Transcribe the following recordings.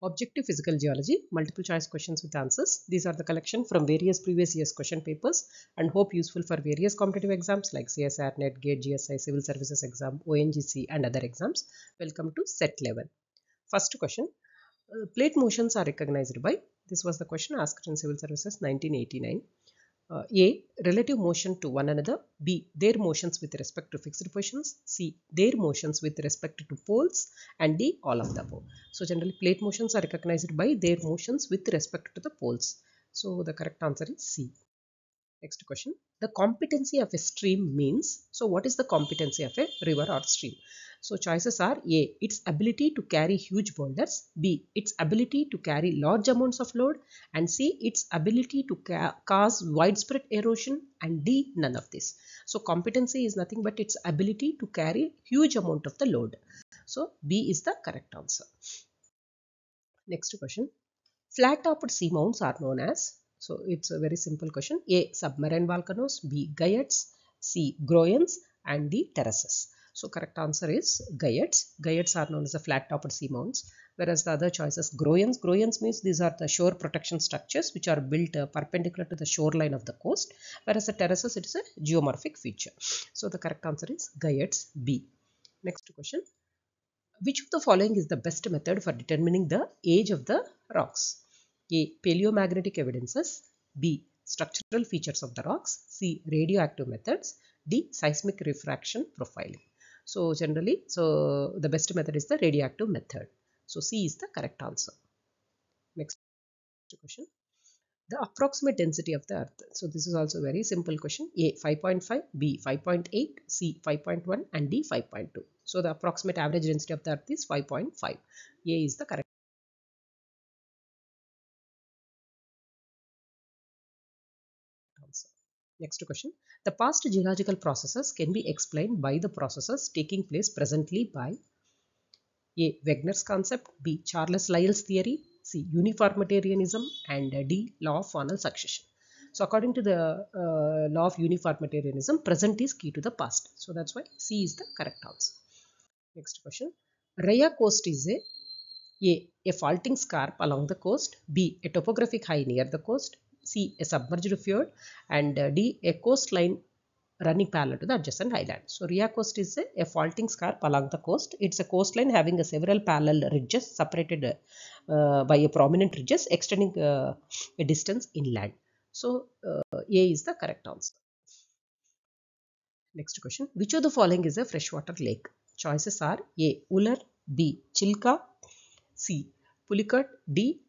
Objective Physical Geology, multiple choice questions with answers. These are the collection from various previous years question papers and hope useful for various competitive exams like CSR, NET, GATE, GSI, Civil Services exam, ONGC and other exams. Welcome to set 11. First question, uh, plate motions are recognized by, this was the question asked in Civil Services 1989. Uh, A. Relative motion to one another. B. Their motions with respect to fixed positions. C. Their motions with respect to poles. And D. All of the above. So generally plate motions are recognized by their motions with respect to the poles. So the correct answer is C. Next question. The competency of a stream means. So what is the competency of a river or stream? So choices are A. Its ability to carry huge boulders. B. Its ability to carry large amounts of load. And C. Its ability to ca cause widespread erosion. And D. None of this. So competency is nothing but its ability to carry huge amount of the load. So B is the correct answer. Next question. Flat-topped seamounts are known as. So it's a very simple question. A. Submarine volcanoes. B. Guyots. C. Groynes. And D. Terraces. So correct answer is guyots. Guyots are known as the flat-topped seamounts, whereas the other choices groynes. Groynes means these are the shore protection structures which are built uh, perpendicular to the shoreline of the coast, whereas the terraces it is a geomorphic feature. So the correct answer is guyots B. Next question. Which of the following is the best method for determining the age of the rocks? A. Paleomagnetic evidences. B. Structural features of the rocks. C. Radioactive methods. D. Seismic refraction profiling. So generally, so the best method is the radioactive method. So C is the correct answer. Next question. The approximate density of the earth. So this is also very simple question. A 5.5, B 5.8, C 5.1 and D 5.2. So the approximate average density of the earth is 5.5. A is the correct Next question. The past geological processes can be explained by the processes taking place presently by A. Wegener's concept, B. Charles Lyell's theory, C. Uniformitarianism, and D. Law of faunal succession. So according to the uh, law of uniformitarianism, present is key to the past. So that's why C is the correct answer. Next question. Ria coast is a A. A faulting scarp along the coast. B. A topographic high near the coast. C. A submerged fjord and uh, D. A coastline running parallel to the adjacent highland. So, Ria coast is a, a, faulting scarp along the coast. It's a coastline having a several parallel ridges separated uh, by a prominent ridges extending uh, a distance inland. So, A is the correct answer. Next question. Which of the following is a freshwater lake? Choices are A. Wular, B. Chilka, C. Pulicat, D.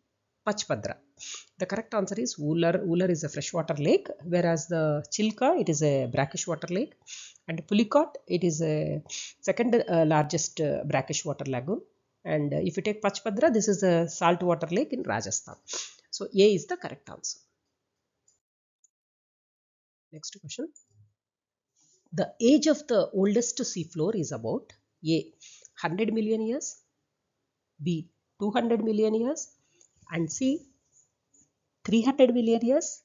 Pachpadra. The correct answer is Wular. Wular is a freshwater lake, whereas the Chilka, it is a brackish water lake. And Pulicat, it is a second uh, largest uh, brackish water lagoon. And uh, if you take Pachpadra, this is a saltwater lake in Rajasthan. So A is the correct answer. Next question. The age of the oldest seafloor is about A. 100 million years, B. 200 million years, and C. 300 million years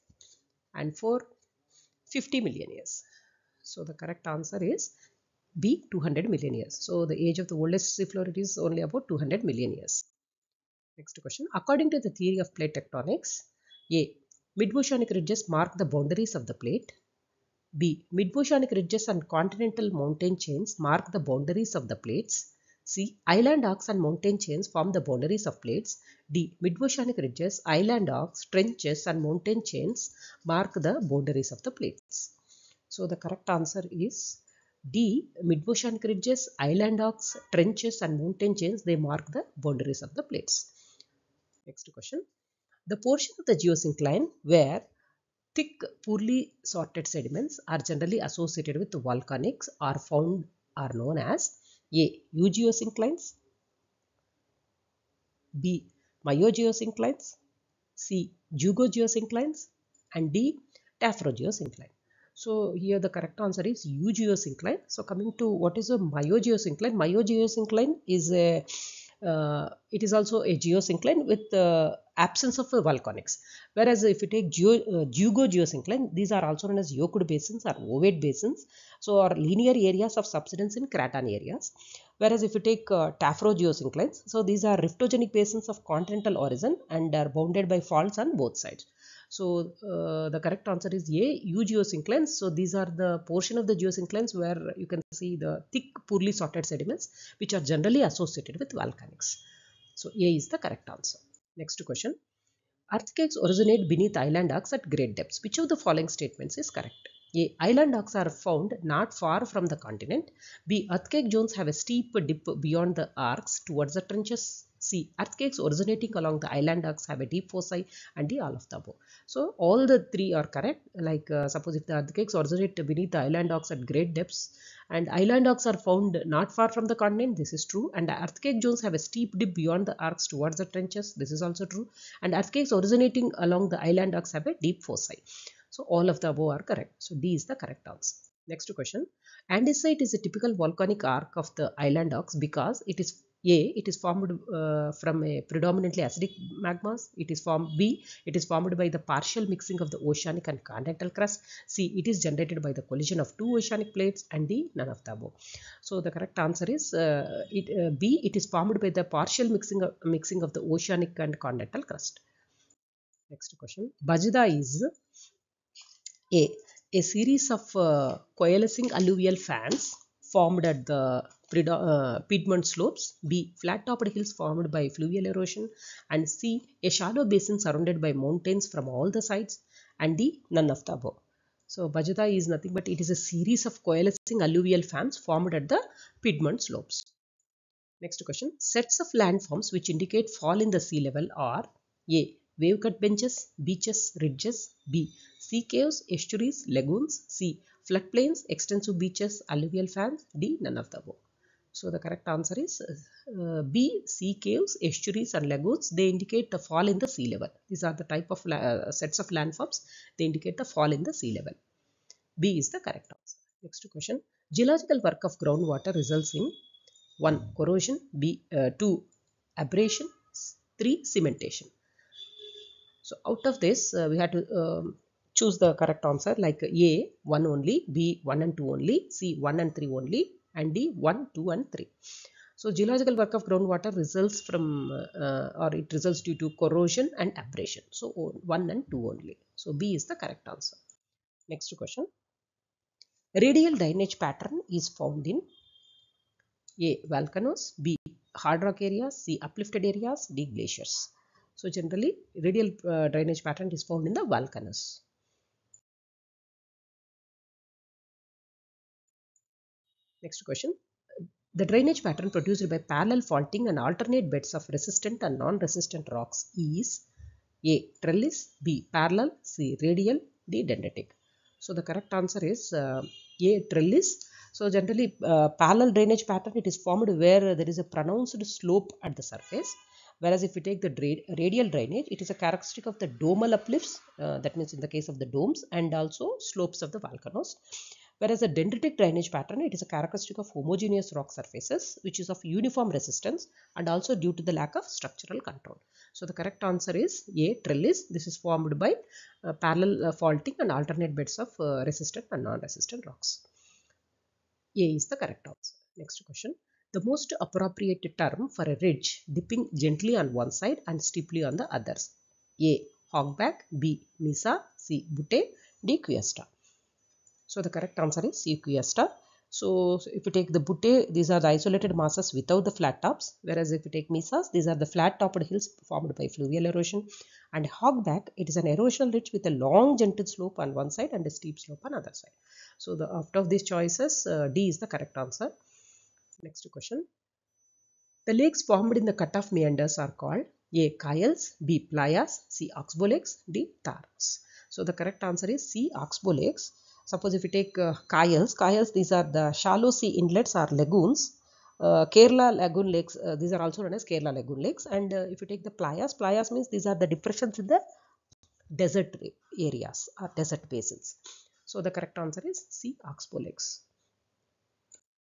and for 50 million years. So the correct answer is B 200 million years. So the age of the oldest seafloor is only about 200 million years. Next question. According to the theory of plate tectonics, A. Mid-oceanic ridges mark the boundaries of the plate. B. Mid-oceanic ridges and continental mountain chains mark the boundaries of the plates. C. Island arcs and mountain chains form the boundaries of plates. D. Mid-oceanic ridges, island arcs, trenches and mountain chains mark the boundaries of the plates. So the correct answer is D. Mid-oceanic ridges, island arcs, trenches and mountain chains they mark the boundaries of the plates. Next question. The portion of the geosyncline where thick poorly sorted sediments are generally associated with volcanics are found are known as A. Eugeosynclines B. Miogeosynclines C. Zeugogeosynclines and D. Taphrogeosyncline. So here the correct answer is eugeosyncline. So coming to what is a miogeosyncline? Miogeosyncline is a it is also a geosyncline with the absence of volcanics. Whereas if you take geo, uh, zeugogeosyncline, these are also known as yoked basins or ovate basins. So are linear areas of subsidence in craton areas. Whereas if you take uh, Taphrogeosynclines, so these are riftogenic basins of continental origin and are bounded by faults on both sides. So uh, the correct answer is A, geosynclines. So these are the portion of the geosynclines where you can see the thick poorly sorted sediments which are generally associated with volcanics. So A is the correct answer. Next question. Earthquakes originate beneath island arcs at great depths. Which of the following statements is correct? A. Island arcs are found not far from the continent. B. Earthquake zones have a steep dip beyond the arcs towards the trenches. C. Earthquakes originating along the island arcs have a deep foci and D. All of the above. So, all the three are correct. Like uh, suppose if the earthquakes originate beneath the island arcs at great depths and island arcs are found not far from the continent, this is true. And earthquake zones have a steep dip beyond the arcs towards the trenches, this is also true. And earthquakes originating along the island arcs have a deep foci. So all of the above are correct. So D is the correct answer. Next question. Andesite is a typical volcanic arc of the island arcs because it is A. It is formed uh, from a predominantly acidic magmas. It is formed B. It is formed by the partial mixing of the oceanic and continental crust. C. It is generated by the collision of two oceanic plates and D. None of the above. So the correct answer is uh, it, uh, B. It is formed by the partial mixing of, mixing of the oceanic and continental crust. Next question. Bajada is a. A series of uh, coalescing alluvial fans formed at the uh, Piedmont slopes. B. Flat-topped hills formed by fluvial erosion. And C. A shallow basin surrounded by mountains from all the sides. And D. None of the above. So, Bajada is nothing but it is a series of coalescing alluvial fans formed at the Piedmont slopes. Next question. Sets of landforms which indicate fall in the sea level are A. Wave cut benches, beaches, ridges. B. Sea caves, estuaries, lagoons. C. Floodplains, extensive beaches, alluvial fans. D. None of the above. So the correct answer is uh, B. Sea caves, estuaries and lagoons. They indicate the fall in the sea level. These are the type of uh, sets of landforms. They indicate the fall in the sea level. B is the correct answer. Next question. Geological work of groundwater results in 1. Corrosion. B. Uh, 2. Abrasion. 3. Cementation. So out of this, uh, we had to um, choose the correct answer like A 1 only, B 1 and 2 only, C 1 and 3 only and D 1, 2 and 3. So geological work of groundwater results from uh, or it results due to corrosion and abrasion. So 1 and 2 only. So B is the correct answer. Next question. Radial drainage pattern is found in A. Volcanoes, B. Hard rock areas, C. Uplifted areas, D. Glaciers. So generally radial uh, drainage pattern is found in the volcanoes. Next question. The drainage pattern produced by parallel faulting and alternate beds of resistant and non-resistant rocks is A. Trellis, B. Parallel, C. Radial, D. Dendritic. So the correct answer is uh, A. Trellis. So generally uh, parallel drainage pattern it is formed where there is a pronounced slope at the surface. Whereas if we take the radial drainage, it is a characteristic of the domal uplifts, uh, that means in the case of the domes and also slopes of the volcanoes. Whereas a dendritic drainage pattern, it is a characteristic of homogeneous rock surfaces, which is of uniform resistance and also due to the lack of structural control. So the correct answer is A. Trellis. This is formed by uh, parallel uh, faulting and alternate beds of uh, resistant and non-resistant rocks. A is the correct answer. Next question. The most appropriate term for a ridge dipping gently on one side and steeply on the others. A. Hogback. B. Mesa. C. Butte. D. Cuesta. So the correct answer is C. Cuesta. So if you take the butte, these are the isolated masses without the flat tops. Whereas if you take mesas, these are the flat topped hills formed by fluvial erosion. And hogback, it is an erosional ridge with a long gentle slope on one side and a steep slope on other side. So the after of these choices, uh, D is the correct answer. Next question. The lakes formed in the cutoff meanders are called A. Kayals, B. Playas, C. Oxbow lakes, D. Taras. So the correct answer is C. Oxbow lakes. Suppose if you take uh, Kayals, Kayals these are the shallow sea inlets or lagoons. Uh, Kerala lagoon lakes, uh, these are also known as Kerala lagoon lakes. And uh, if you take the playas, playas means these are the depressions in the desert areas or desert basins. So the correct answer is C. Oxbow lakes.